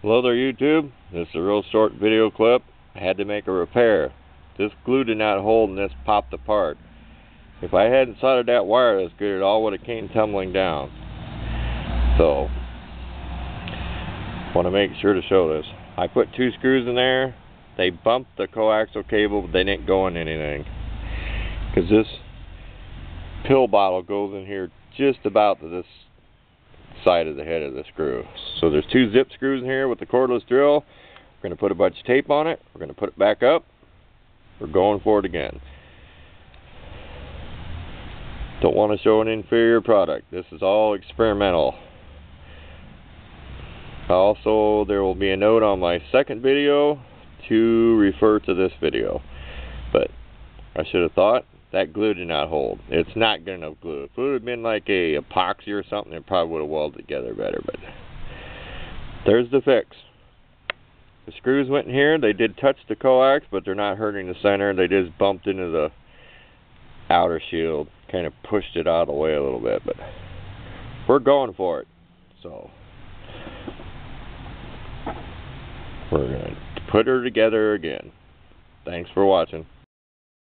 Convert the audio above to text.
Hello there YouTube, this is a real short video clip. I had to make a repair. This glue did not hold and this popped apart. If I hadn't soldered that wire as good, it all would have came tumbling down. So, want to make sure to show this. I put two screws in there. They bumped the coaxial cable, but they didn't go in anything. Because this pill bottle goes in here just about to this side of the head of the screw. So there's two zip screws in here with the cordless drill. We're going to put a bunch of tape on it. We're going to put it back up. We're going for it again. Don't want to show an inferior product. This is all experimental. Also, there will be a note on my second video to refer to this video. But I should have thought that glue did not hold. It's not good enough glue. If it would have been like a epoxy or something, it probably would have welded together better. But there's the fix. The screws went in here. They did touch the coax, but they're not hurting the center. They just bumped into the outer shield. Kind of pushed it out of the way a little bit. But we're going for it. So we're going to put her together again. Thanks for watching.